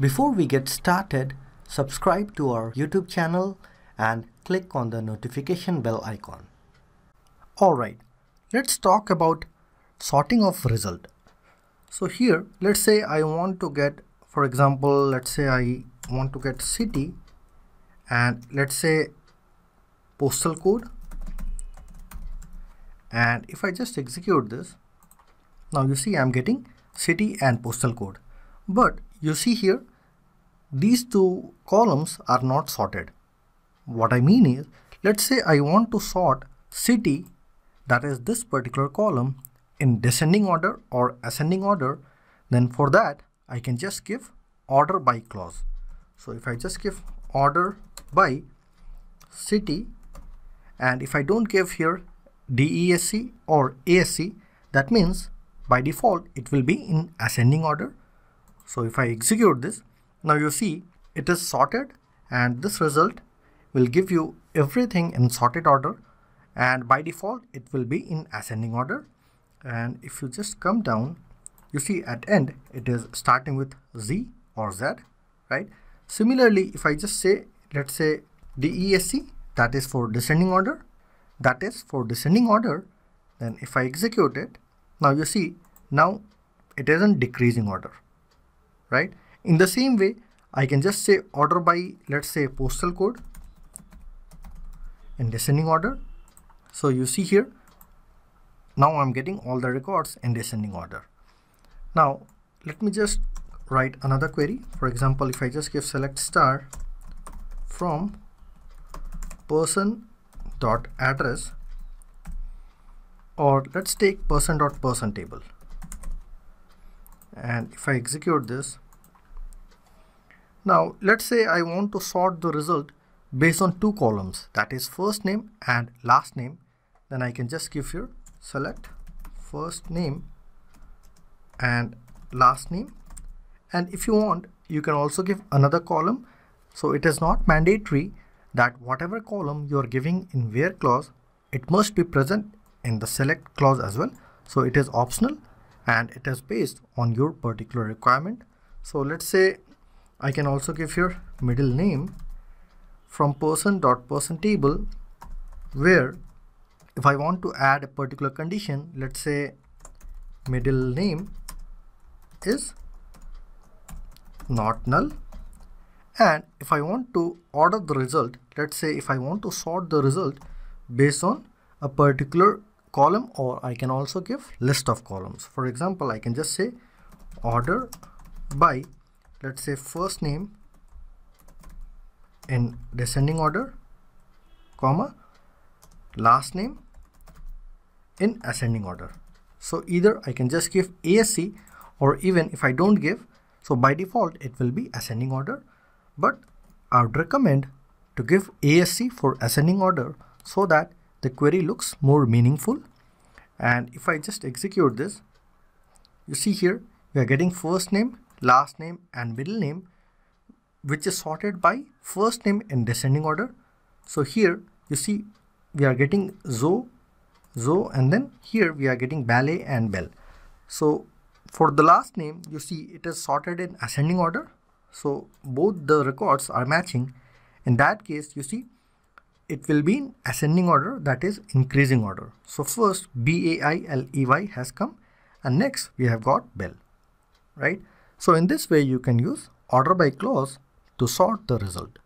Before we get started, subscribe to our YouTube channel and click on the notification bell icon. Alright, let's talk about sorting of result. So here, let's say I want to get, for example, let's say I want to get city and let's say postal code and if I just execute this now you see I'm getting city and postal code but you see here these two columns are not sorted. What I mean is let's say I want to sort city that is this particular column in descending order or ascending order. Then for that I can just give order by clause. So if I just give order by city and if I don't give here DESC or ASC that means by default it will be in ascending order. So if I execute this now you see it is sorted and this result will give you everything in sorted order and by default it will be in ascending order. And if you just come down you see at end it is starting with Z or Z right? Similarly if I just say let's say DESC that is for descending order that is for descending order then if I execute it now you see now it is in decreasing order right in the same way I can just say order by let's say postal code in descending order. So you see here now I'm getting all the records in descending order. Now let me just write another query. For example if I just give select star from person dot address or let's take person dot person table. And if I execute this now let's say I want to sort the result based on two columns that is first name and last name then I can just give here select first name and last name and if you want you can also give another column so it is not mandatory that whatever column you are giving in where clause, it must be present in the select clause as well. So it is optional and it is based on your particular requirement. So let's say I can also give here middle name from person dot person table where if I want to add a particular condition, let's say middle name is not null. And if I want to order the result let's say if I want to sort the result based on a particular column or I can also give list of columns. For example I can just say order by let's say first name in descending order comma last name in ascending order so either I can just give ASC or even if I don't give so by default it will be ascending order but I would recommend to give ASC for ascending order so that the query looks more meaningful. And if I just execute this, you see here, we are getting first name, last name and middle name, which is sorted by first name in descending order. So here you see we are getting Zo, Zo and then here we are getting Bailey and bell. So for the last name, you see it is sorted in ascending order so both the records are matching. In that case, you see, it will be in ascending order, that is increasing order. So first B-A-I-L-E-Y has come and next we have got Bell, right? So in this way, you can use order by clause to sort the result.